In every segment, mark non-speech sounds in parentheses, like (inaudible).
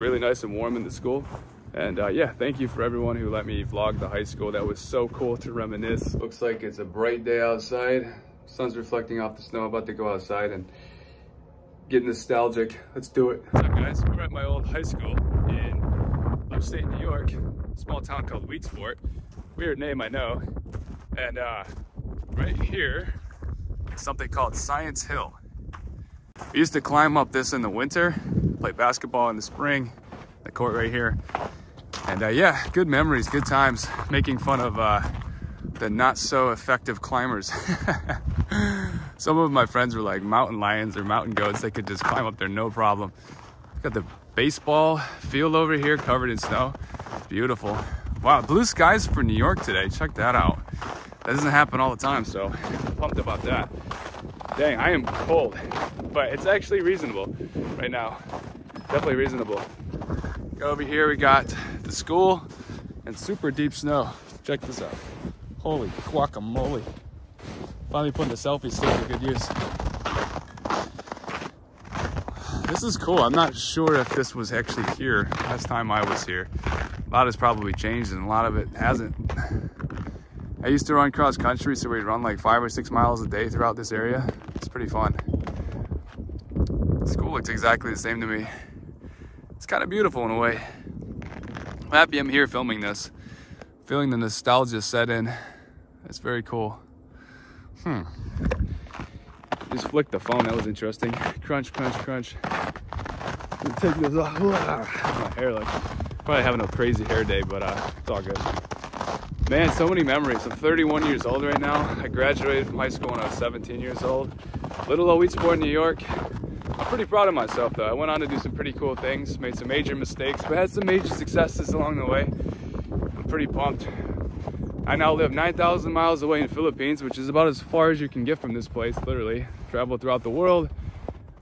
really nice and warm in the school. And uh, yeah, thank you for everyone who let me vlog the high school. That was so cool to reminisce. Looks like it's a bright day outside. Sun's reflecting off the snow. About to go outside and get nostalgic. Let's do it. What's up guys? We're at my old high school in upstate New York, small town called Weedsport. Weird name, I know. And uh, right here, something called Science Hill. We used to climb up this in the winter, play basketball in the spring, the court right here. And uh, yeah, good memories, good times, making fun of uh, the not so effective climbers. (laughs) Some of my friends were like mountain lions or mountain goats. They could just climb up there, no problem. Got the baseball field over here covered in snow. Beautiful. Wow, blue skies for New York today. Check that out. That doesn't happen all the time, so pumped about that. Dang, I am cold, but it's actually reasonable right now. Definitely reasonable. Over here we got the school and super deep snow. Check this out. Holy guacamole. Finally putting the selfie stick to good use. This is cool. I'm not sure if this was actually here last time I was here. A lot has probably changed and a lot of it hasn't. I used to run cross country, so we'd run like five or six miles a day throughout this area. It's pretty fun. Looks exactly the same to me. It's kind of beautiful in a way. I'm happy I'm here filming this. Feeling the nostalgia set in. It's very cool. Hmm. Just flicked the phone, that was interesting. Crunch, crunch, crunch. Take this off. My hair like, probably having a crazy hair day, but uh, it's all good. Man, so many memories. I'm 31 years old right now. I graduated from high school when I was 17 years old. Little old Weedsport, New York. Pretty proud of myself though. I went on to do some pretty cool things, made some major mistakes, but had some major successes along the way. I'm pretty pumped. I now live 9,000 miles away in Philippines, which is about as far as you can get from this place, literally. Traveled throughout the world,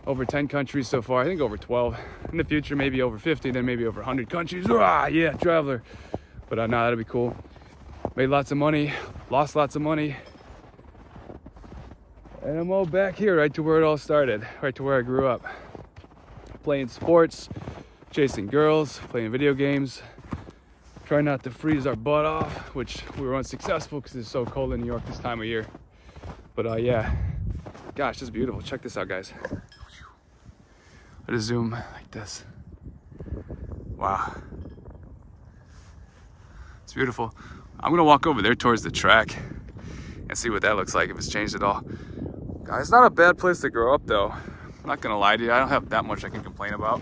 over 10 countries so far, I think over 12. In the future, maybe over 50, then maybe over 100 countries. Ah, yeah, traveler. But uh, no, that'll be cool made lots of money, lost lots of money. And I'm all back here, right to where it all started, right to where I grew up. Playing sports, chasing girls, playing video games, trying not to freeze our butt off, which we were unsuccessful because it's so cold in New York this time of year. But uh, yeah, gosh, it's beautiful. Check this out, guys. Let us zoom like this. Wow. It's beautiful. I'm gonna walk over there towards the track and see what that looks like, if it's changed at all. It's not a bad place to grow up though. I'm not gonna lie to you, I don't have that much I can complain about.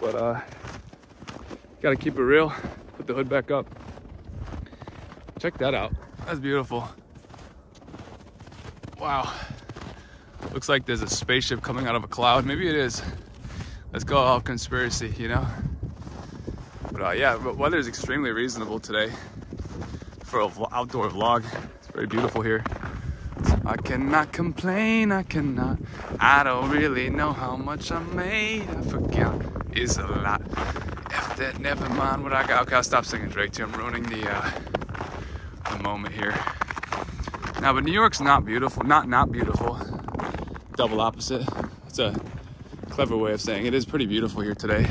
But uh, gotta keep it real, put the hood back up. Check that out, that's beautiful. Wow, looks like there's a spaceship coming out of a cloud. Maybe it is. Let's go all conspiracy, you know? But uh, yeah, weather is extremely reasonable today for an outdoor vlog. It's very beautiful here. I cannot complain, I cannot. I don't really know how much I made. I forgot it's a lot. F that, never mind what I got. Okay, I'll stop singing Drake too. I'm ruining the, uh, the moment here. Now, but New York's not beautiful. Not not beautiful. Double opposite. It's a clever way of saying it is pretty beautiful here today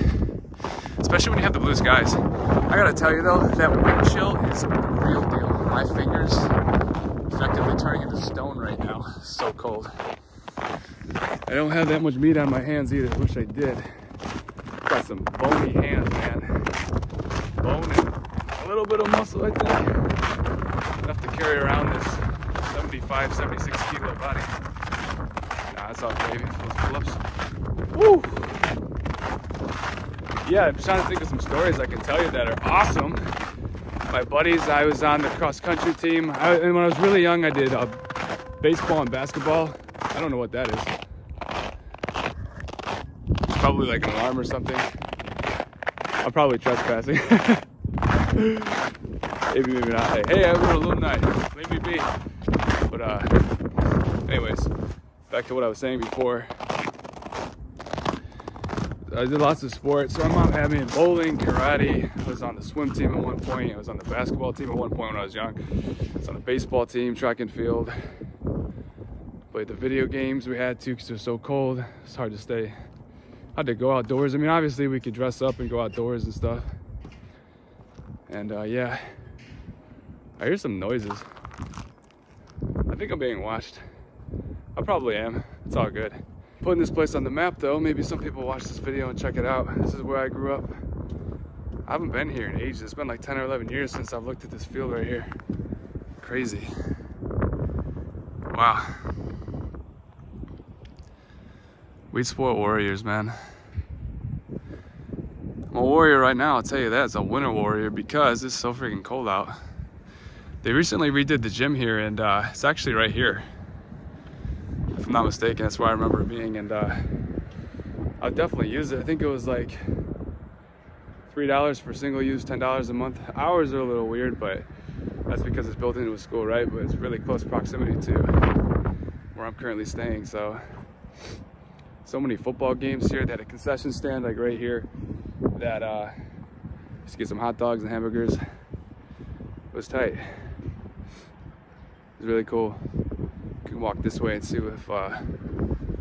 especially when you have the blue skies. I gotta tell you though, that wind chill is the real deal. My fingers turning into stone right now. So cold. I don't have that much meat on my hands either. Wish I did. Got some bony hands, man. Bone and a little bit of muscle, I think. Enough to carry around this 75, 76 kilo body. Nah, that's all gravy. Those pull-ups. Woo! yeah, I'm trying to think of some stories I can tell you that are awesome. My buddies, I was on the cross country team. I, and when I was really young, I did uh, baseball and basketball. I don't know what that is. It's probably like an alarm or something. I'm probably trespassing. (laughs) maybe, maybe not. Hey, hey, I'm an alumni. Leave me be. But uh, anyways, back to what I was saying before. I did lots of sports. So my mom had me in bowling, karate. I was on the swim team at one point. I was on the basketball team at one point when I was young. I was on the baseball team, track and field. Played the video games we had to because it was so cold. It's hard to stay had to go outdoors. I mean, obviously we could dress up and go outdoors and stuff. And uh, yeah, I hear some noises. I think I'm being watched. I probably am. It's all good. Putting this place on the map though, maybe some people watch this video and check it out. This is where I grew up. I haven't been here in ages. It's been like 10 or 11 years since I've looked at this field right here. Crazy. Wow. Weedsport warriors, man. I'm a warrior right now, I'll tell you that. It's a winter warrior because it's so freaking cold out. They recently redid the gym here and uh, it's actually right here. If I'm not mistaken, that's where I remember it being. And uh, I'll definitely use it. I think it was like $3 for single use, $10 a month. Hours are a little weird, but that's because it's built into a school, right? But it's really close proximity to where I'm currently staying. So, so many football games here. They had a concession stand like right here that uh, just get some hot dogs and hamburgers. It was tight. It was really cool. Can walk this way and see if, uh,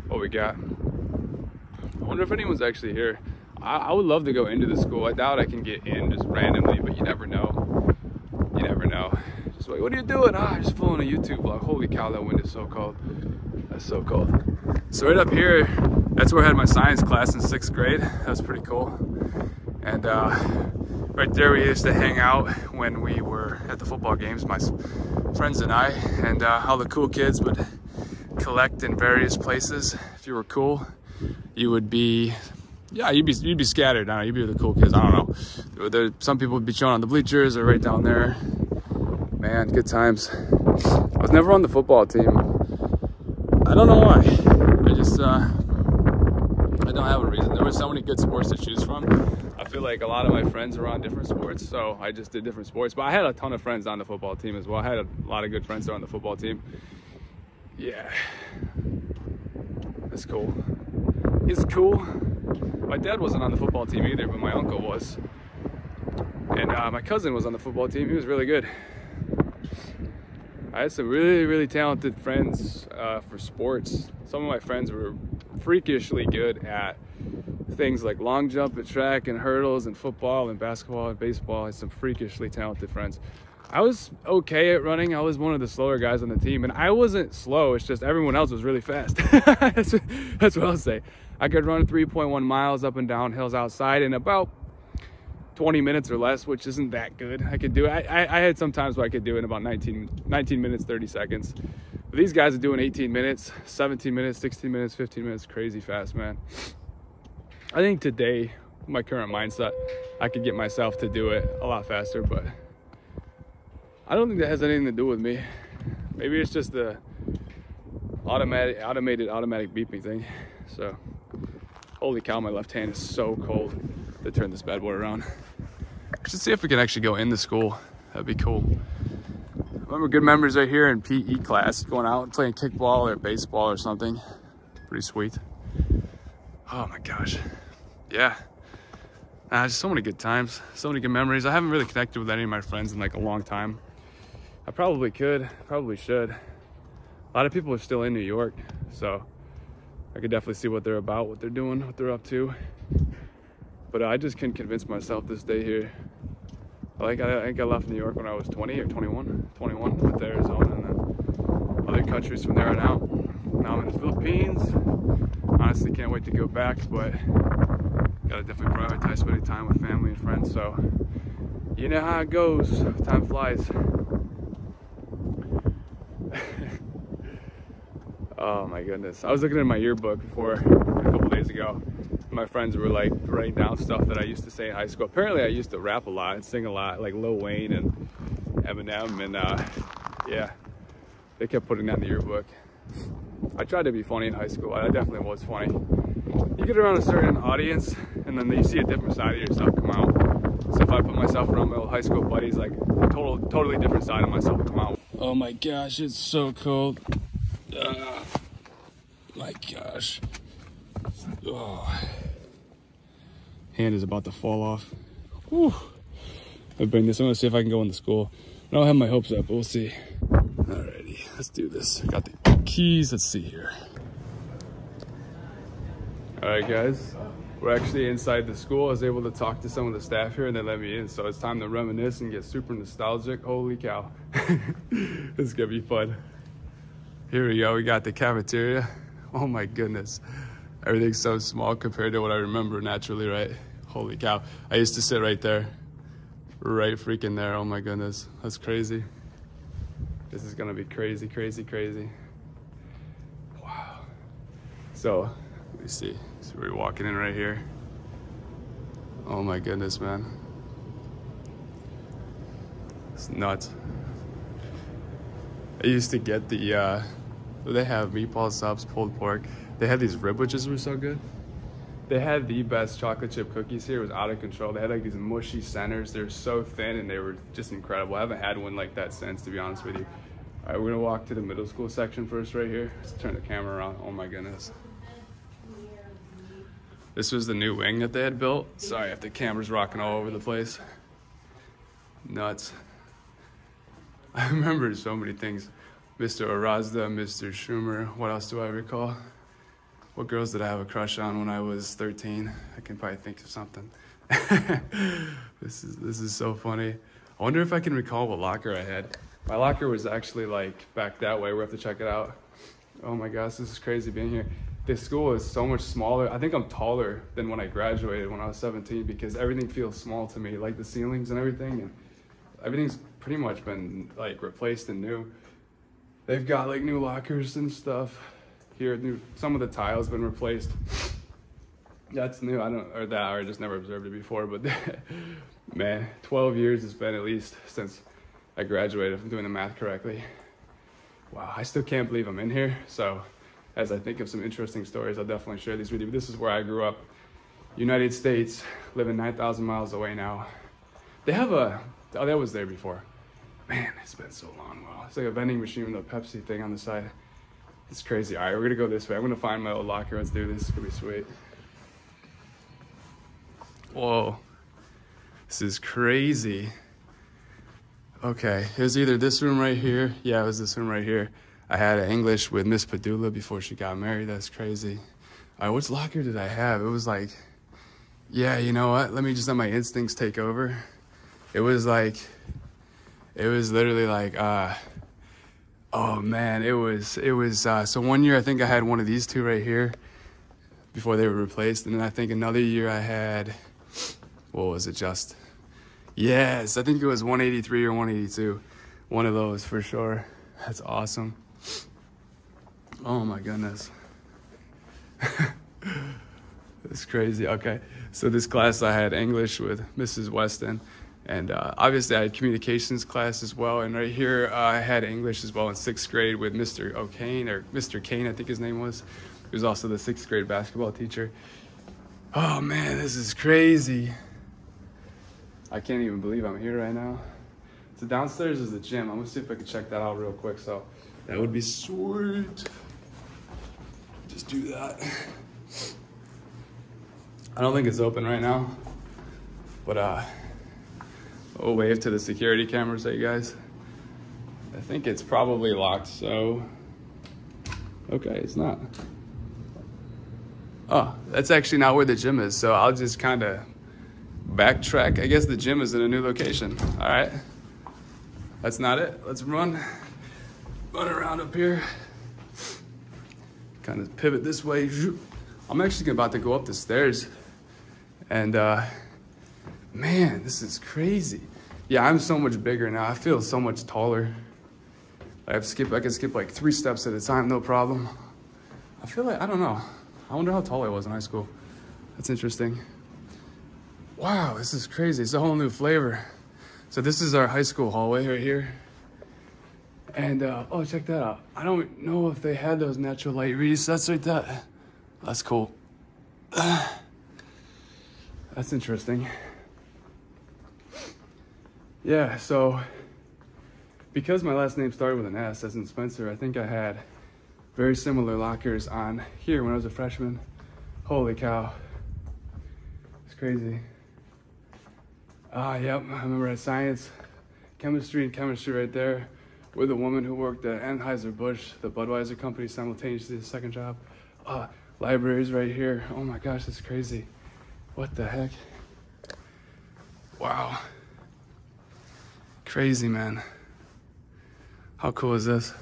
what we got. I wonder if anyone's actually here. I, I would love to go into the school. I doubt I can get in just randomly, but you never know. You never know. Just like, what are you doing? Ah, I'm just filming a YouTube vlog. Holy cow, that wind is so cold. That's so cold. So right up here, that's where I had my science class in sixth grade. That was pretty cool. And uh, right there we used to hang out when we were at the football games, my friends and I, and uh, all the cool kids would collect in various places. If you were cool, you would be yeah, you'd be you'd be scattered. I know, you'd be the cool kids. I don't know. There, some people would be chilling on the bleachers or right down there. Man, good times. I was never on the football team. I don't know why. I just uh, I don't have a reason. There were so many good sports to choose from. I feel like a lot of my friends were on different sports, so I just did different sports. But I had a ton of friends on the football team as well. I had a lot of good friends on the football team. Yeah, that's cool. It's cool. My dad wasn't on the football team either, but my uncle was. And uh, my cousin was on the football team. He was really good. I had some really, really talented friends uh, for sports. Some of my friends were freakishly good at things like long jump and track and hurdles and football and basketball and baseball. I had some freakishly talented friends. I was okay at running. I was one of the slower guys on the team, and I wasn't slow. It's just everyone else was really fast. (laughs) that's, that's what I'll say. I could run 3.1 miles up and down hills outside in about 20 minutes or less, which isn't that good. I could do it. I, I, I, had some times where I could do it in about 19, 19 minutes, 30 seconds. But these guys are doing 18 minutes, 17 minutes, 16 minutes, 15 minutes, crazy fast, man. I think today, my current mindset, I could get myself to do it a lot faster, but I don't think that has anything to do with me. Maybe it's just the automatic, automated, automatic beeping thing. So. Holy cow, my left hand is so cold to turn this bad boy around. I should see if we can actually go in the school. That'd be cool. I remember good memories right here in PE class, going out and playing kickball or baseball or something. Pretty sweet. Oh my gosh. Yeah. Uh, just so many good times, so many good memories. I haven't really connected with any of my friends in like a long time. I probably could, probably should. A lot of people are still in New York, so I could definitely see what they're about, what they're doing, what they're up to. But I just couldn't convince myself to stay here. Like I, I think I left New York when I was 20 or 21, 21, went to Arizona and then other countries from there on out. Now I'm in the Philippines. Honestly, can't wait to go back, but gotta definitely prioritize spending time with family and friends. So you know how it goes. Time flies. (laughs) Oh my goodness. I was looking at my yearbook before a couple days ago. My friends were like writing down stuff that I used to say in high school. Apparently I used to rap a lot and sing a lot, like Lil Wayne and Eminem and uh, yeah, they kept putting that in the yearbook. I tried to be funny in high school. I definitely was funny. You get around a certain audience and then you see a different side of yourself come out. So if I put myself around my old high school buddies, like a total, totally different side of myself come out. Oh my gosh, it's so cold. Uh, my gosh. Oh. Hand is about to fall off. Whew. I'll bring this. I'm gonna see if I can go into school. I don't have my hopes up, but we'll see. Alrighty, let's do this. Got the keys. Let's see here. All right, guys. We're actually inside the school. I was able to talk to some of the staff here and they let me in. So it's time to reminisce and get super nostalgic. Holy cow. (laughs) this is gonna be fun. Here we go. We got the cafeteria. Oh my goodness. Everything's so small compared to what I remember naturally, right? Holy cow. I used to sit right there. Right freaking there. Oh my goodness. That's crazy. This is gonna be crazy, crazy, crazy. So, let me see. So we're walking in right here. Oh my goodness, man. It's nuts. I used to get the, uh, they have meatball subs, pulled pork. They had these rib, which were so good. They had the best chocolate chip cookies here. It was out of control. They had like these mushy centers. They're so thin and they were just incredible. I haven't had one like that since, to be honest with you. All right, we're gonna walk to the middle school section first right here. Let's turn the camera around. Oh my goodness. This was the new wing that they had built. Sorry if the camera's rocking all over the place. Nuts. I remember so many things. Mr. Orazda, Mr. Schumer. What else do I recall? What girls did I have a crush on when I was 13? I can probably think of something. (laughs) this is this is so funny. I wonder if I can recall what locker I had. My locker was actually like back that way. We have to check it out. Oh my gosh, this is crazy being here. This school is so much smaller. I think I'm taller than when I graduated when I was 17 because everything feels small to me, like the ceilings and everything. And everything's pretty much been like replaced and new. They've got like new lockers and stuff here. New some of the tiles been replaced. That's new. I don't or that or I just never observed it before. But (laughs) man, 12 years it's been at least since I graduated. If I'm doing the math correctly. Wow, I still can't believe I'm in here. So as I think of some interesting stories, I'll definitely share these with you. But this is where I grew up. United States, living 9,000 miles away now. They have a, oh, that was there before. Man, it's been so long. Wow. It's like a vending machine with a Pepsi thing on the side. It's crazy. All right, we're gonna go this way. I'm gonna find my old locker. Let's do this. It's gonna be sweet. Whoa. This is crazy. Okay, it was either this room right here. Yeah, it was this room right here. I had English with Miss Padula before she got married. That's crazy. Right, which locker did I have? It was like, yeah, you know what? Let me just let my instincts take over. It was like, it was literally like, uh, oh man, it was, it was, uh, so one year I think I had one of these two right here before they were replaced. And then I think another year I had, what was it just? Yes, I think it was 183 or 182. One of those for sure. That's awesome. Oh my goodness. (laughs) It's crazy. Okay. So this class I had English with Mrs. Weston. And uh, obviously I had communications class as well. And right here uh, I had English as well in sixth grade with Mr. O'Kane or Mr. Kane, I think his name was. He was also the sixth grade basketball teacher. Oh man, this is crazy. I can't even believe I'm here right now. So downstairs is the gym. I'm gonna see if I can check that out real quick. So that would be sweet. Just do that. I don't think it's open right now, but uh, we'll wave to the security cameras, hey guys. I think it's probably locked, so, okay, it's not. Oh, that's actually not where the gym is, so I'll just kind of backtrack. I guess the gym is in a new location. All right. That's not it. Let's run, run around up here. Kind of pivot this way. I'm actually about to go up the stairs. And uh, man, this is crazy. Yeah, I'm so much bigger now. I feel so much taller. I've skipped, I can skip like three steps at a time, no problem. I feel like, I don't know. I wonder how tall I was in high school. That's interesting. Wow, this is crazy. It's a whole new flavor. So this is our high school hallway right here. And, uh, oh, check that out. I don't know if they had those natural light recessed right That That's cool. (sighs) That's interesting. Yeah, so because my last name started with an S, as in Spencer, I think I had very similar lockers on here when I was a freshman. Holy cow. It's crazy. Ah, yep, I remember at science, chemistry and chemistry right there with a woman who worked at Anheuser-Busch, the Budweiser company, simultaneously, the second job. Uh, Libraries right here. Oh my gosh, that's crazy. What the heck? Wow. Crazy, man. How cool is this?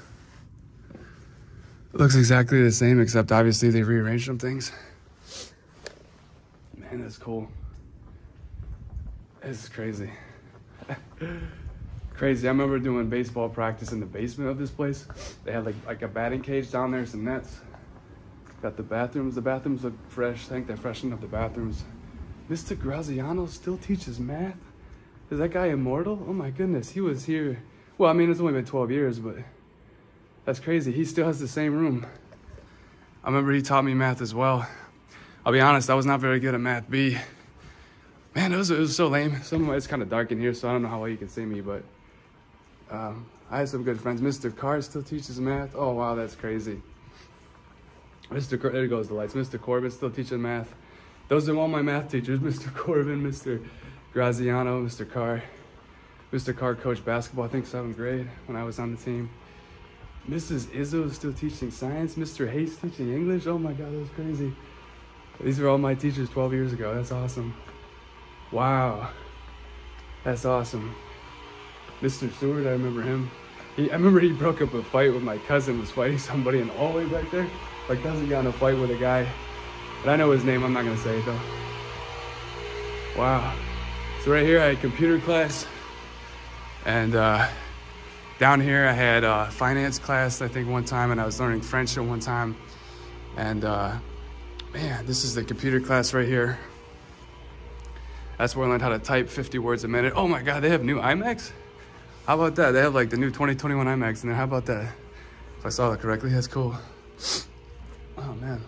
It looks exactly the same, except obviously they rearranged some things. Man, that's cool. This is crazy. (laughs) crazy. I remember doing baseball practice in the basement of this place. They had like like a batting cage down there, some nets. Got the bathrooms. The bathrooms look fresh. I think they freshened up the bathrooms. Mr. Graziano still teaches math? Is that guy immortal? Oh my goodness, he was here. Well, I mean, it's only been 12 years, but that's crazy. He still has the same room. I remember he taught me math as well. I'll be honest, I was not very good at math B. Man, it was, it was so lame. Some it's kind of dark in here, so I don't know how well you can see me, but um, I had some good friends. Mr. Carr still teaches math. Oh, wow, that's crazy. Mr. Cor there goes the lights. Mr. Corbin still teaching math. Those are all my math teachers. (laughs) Mr. Corbin, Mr. Graziano, Mr. Carr. Mr. Carr coached basketball, I think seventh grade when I was on the team. Mrs. Izzo is still teaching science. Mr. Hayes teaching English. Oh my God, that was crazy. These are all my teachers 12 years ago. That's awesome. Wow. That's awesome. Mr. Stewart, I remember him. He, I remember he broke up a fight with my cousin, was fighting (laughs) somebody in all the hallway back there. My cousin got in a fight with a guy. And I know his name, I'm not gonna say it though. Wow. So right here I had computer class. And uh, down here I had uh, finance class, I think one time, and I was learning French at one time. And uh, man, this is the computer class right here. That's where I learned how to type 50 words a minute. Oh my God, they have new iMacs? How about that? They have like the new 2021 iMacs in there. How about that? If I saw that correctly, that's cool. (sniffs) Oh man,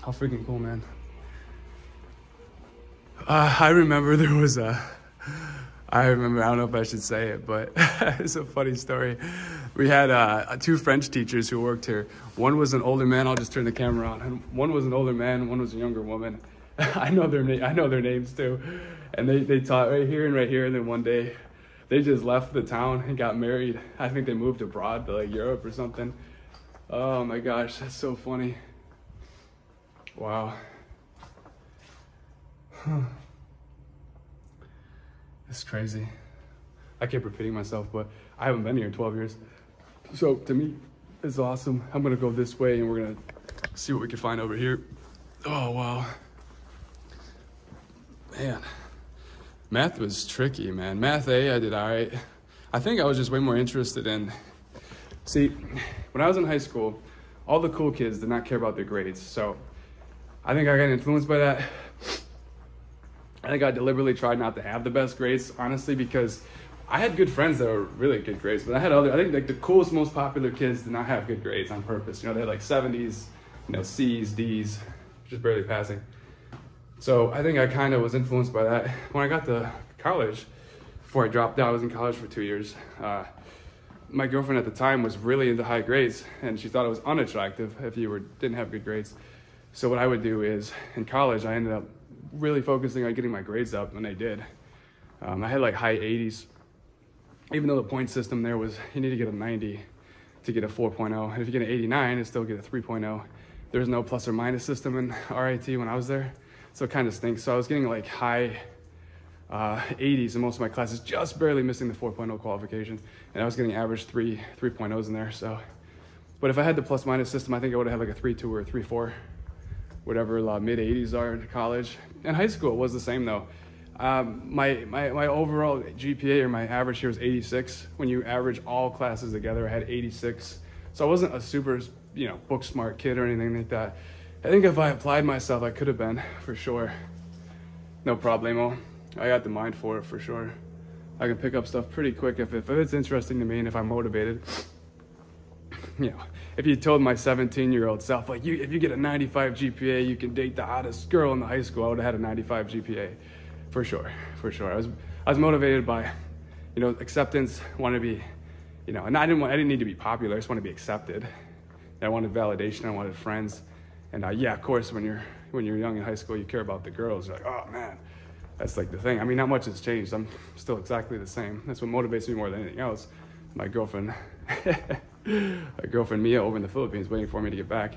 how freaking cool, man. Uh, I remember (laughs) there was a, I remember, I don't know if I should say it, but (laughs) it's a funny story. We had uh, two French teachers who worked here. One was an older man, I'll just turn the camera on. And one was an older man, one was a younger woman. (laughs) I know their I know their names too. And they, they taught right here and right here. And then one day they just left the town and got married. I think they moved abroad to like Europe or something. Oh my gosh, that's so funny. Wow. (sighs) It's crazy. I keep repeating myself, but I haven't been here in 12 years. So to me, it's awesome. I'm gonna go this way and we're gonna see what we can find over here. Oh, wow. Man, math was tricky, man. Math A, I did all right. I think I was just way more interested in, see, when I was in high school, all the cool kids did not care about their grades. So I think I got influenced by that. I think I deliberately tried not to have the best grades, honestly, because I had good friends that were really good grades, but I had other, I think like the coolest, most popular kids did not have good grades on purpose. You know, they had like 70s, you know, C's, D's, just barely passing. So I think I kind of was influenced by that. When I got to college, before I dropped out, I was in college for two years. Uh, my girlfriend at the time was really into high grades, and she thought it was unattractive if you were didn't have good grades. So what I would do is, in college, I ended up really focusing on getting my grades up, and I did. Um, I had like high 80s, even though the point system there was you need to get a 90 to get a 4.0. And if you get an 89, you still get a 3.0. There's no plus or minus system in RIT when I was there so it kind of stinks. So I was getting like high uh, 80s in most of my classes, just barely missing the 4.0 qualification, and I was getting average three 3.0s in there. So, but if I had the plus minus system, I think I would have had like a 3.2 or a 3.4, whatever uh, mid 80s are in college. In high school, it was the same though. Um, my, my, my overall GPA or my average here was 86. When you average all classes together, I had 86. So I wasn't a super, you know, book smart kid or anything like that. I think if I applied myself, I could have been, for sure. No problemo. I got the mind for it, for sure. I can pick up stuff pretty quick if, if it's interesting to me and if I'm motivated. (sniffs) you know, if you told my 17 year old self, like, you, if you get a 95 GPA, you can date the hottest girl in the high school, I would have had a 95 GPA. For sure, for sure. I was, I was motivated by, you know, acceptance, want to be, you know, and I didn't want, I didn't need to be popular, I just want to be accepted. I wanted validation, I wanted friends. And uh, yeah, of course, when you're when you're young in high school, you care about the girls. You're like, oh man, that's like the thing. I mean, not much has changed. I'm still exactly the same. That's what motivates me more than anything else. My girlfriend, (laughs) my girlfriend Mia over in the Philippines, waiting for me to get back.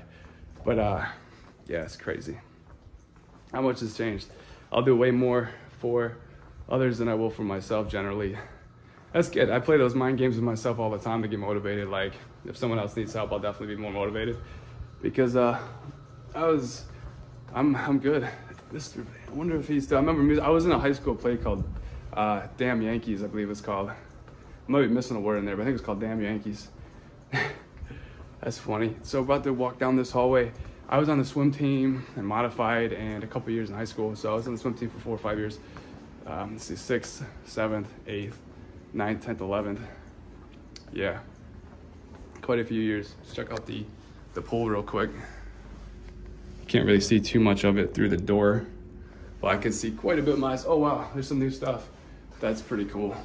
But uh, yeah, it's crazy. How much has changed? I'll do way more for others than I will for myself generally. That's good. I play those mind games with myself all the time to get motivated. Like if someone else needs help, I'll definitely be more motivated because uh, I was, I'm, I'm good. This, I wonder if he's still. I remember I was in a high school play called uh, "Damn Yankees," I believe it's called. I might be missing a word in there, but I think it's called "Damn Yankees." (laughs) That's funny. So about to walk down this hallway. I was on the swim team and modified and a couple years in high school. So I was on the swim team for four or five years. Um, let's see, sixth, seventh, eighth, ninth, tenth, eleventh. Yeah, quite a few years. Let's check out the the pool real quick. Can't really see too much of it through the door, but I can see quite a bit of my, oh wow, there's some new stuff. That's pretty cool.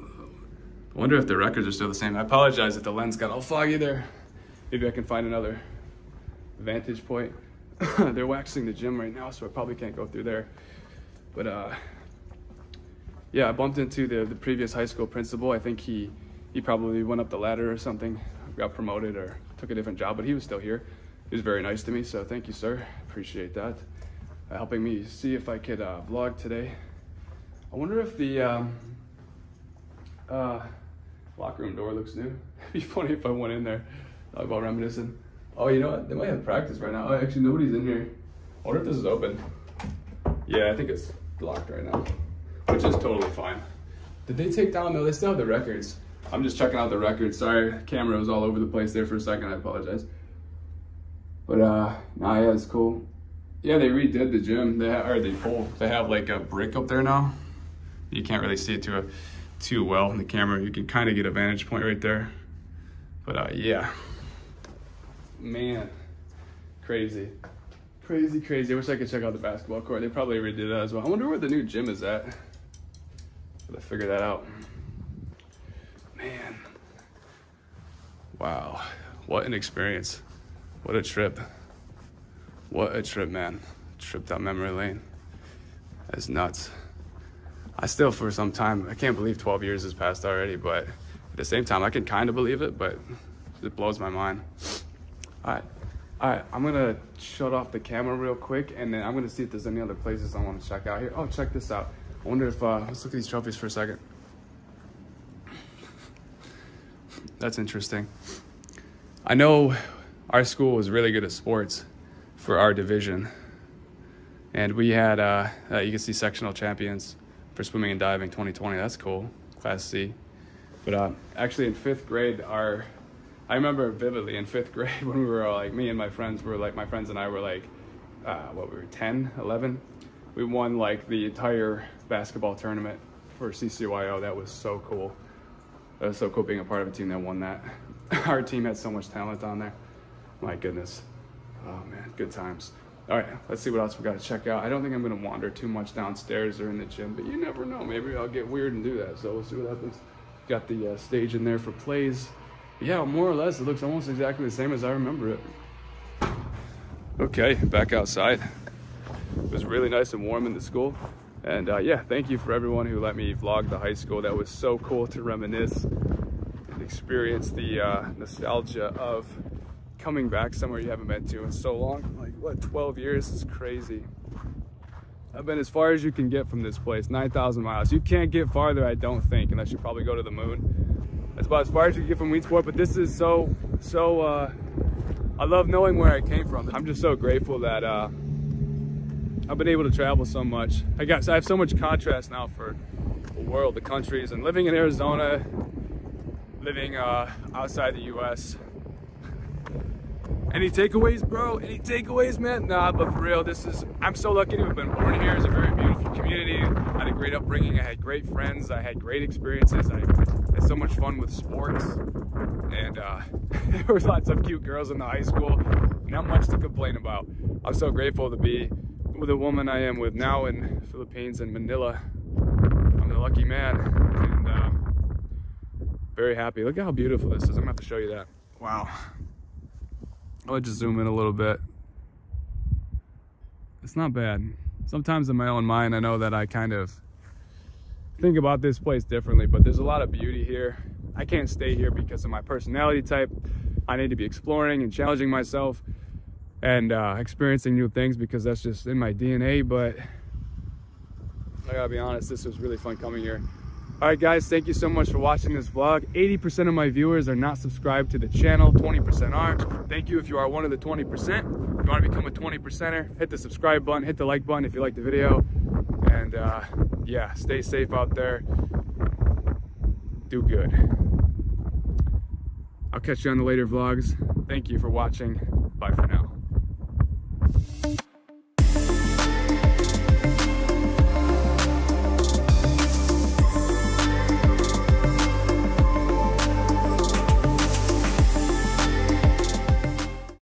I wonder if the records are still the same. I apologize if the lens got all foggy there. Maybe I can find another vantage point. (laughs) They're waxing the gym right now, so I probably can't go through there. But uh, yeah, I bumped into the, the previous high school principal. I think he, he probably went up the ladder or something, got promoted or took a different job, but he was still here. He was very nice to me, so thank you, sir. Appreciate that. Uh, helping me see if I could uh, vlog today. I wonder if the um, uh, locker room door looks new. (laughs) It'd be funny if I went in there, talk about reminiscing. Oh, you know what? They might have practice right now. Oh, actually, nobody's in here. I wonder if this is open. Yeah, I think it's locked right now, which is totally fine. Did they take down? No, they still have the records. I'm just checking out the records. Sorry, camera was all over the place there for a second. I apologize. But uh, nah, yeah, it's cool. Yeah, they redid the gym. They have, or the pool. They have like a brick up there now. You can't really see it too, uh, too well in the camera. You can kind of get a vantage point right there. But uh, yeah, man, crazy, crazy, crazy. I wish I could check out the basketball court. They probably redid that as well. I wonder where the new gym is at. Gotta figure that out. Man, wow, what an experience. What a trip. What a trip, man. Trip down memory lane. That's nuts. I still, for some time, I can't believe 12 years has passed already, but at the same time, I can kind of believe it, but it blows my mind. All right. All right, I'm gonna shut off the camera real quick, and then I'm gonna see if there's any other places I want to check out here. Oh, check this out. I wonder if uh, let's look at these trophies for a second. That's interesting. I know our school was really good at sports for our division. And we had, uh, uh, you can see sectional champions for swimming and diving 2020. That's cool, Class C. But uh, actually, in fifth grade, our I remember vividly in fifth (laughs) grade when we were like me and my friends were like my friends and I were like uh, what we were 10, 11. We won like the entire basketball tournament for CCYO. That was so cool. That was so cool being a part of a team that won that. (laughs) Our team had so much talent on there. My goodness. Oh man, good times. All right, let's see what else we got to check out. I don't think I'm going to wander too much downstairs or in the gym, but you never know. Maybe I'll get weird and do that. So we'll see what happens. Got the uh, stage in there for plays. Yeah, more or less, it looks almost exactly the same as I remember it. Okay, back outside. It was really nice and warm in the school. And uh, yeah, thank you for everyone who let me vlog the high school. That was so cool to reminisce and experience the uh, nostalgia of coming back somewhere you haven't been to in so long. Like, what, 12 years? is crazy. I've been as far as you can get from this place, 9,000 miles. You can't get farther, I don't think, unless you probably go to the moon. That's about as far as you can get from Weedsport, but this is so, so, uh, I love knowing where I came from. I'm just so grateful that uh, I've been able to travel so much. I got, I have so much contrast now for the world, the countries, and living in Arizona, living uh, outside the U.S., any takeaways, bro? Any takeaways, man? Nah, but for real, this is, I'm so lucky to have been born here. It's a very beautiful community. I had a great upbringing. I had great friends. I had great experiences. I had so much fun with sports. And uh, (laughs) there was lots of cute girls in the high school. Not much to complain about. I'm so grateful to be with a woman I am with now in Philippines in Manila. I'm the lucky man. And um, very happy. Look at how beautiful this is. I'm gonna have to show you that. Wow. I'll just zoom in a little bit. It's not bad. Sometimes in my own mind, I know that I kind of think about this place differently, but there's a lot of beauty here. I can't stay here because of my personality type. I need to be exploring and challenging myself. and uh, experiencing new things because that's just in my DNA. But I gotta be honest, this was really fun coming here. All right, guys, thank you so much for watching this vlog. 80% of my viewers are not subscribed to the channel, 20% are. Thank you if you are one of the 20%. If you wanna become a 20 percenter, hit the subscribe button, hit the like button if you like the video. And uh, yeah, stay safe out there. Do good. I'll catch you on the later vlogs. Thank you for watching. Bye for now.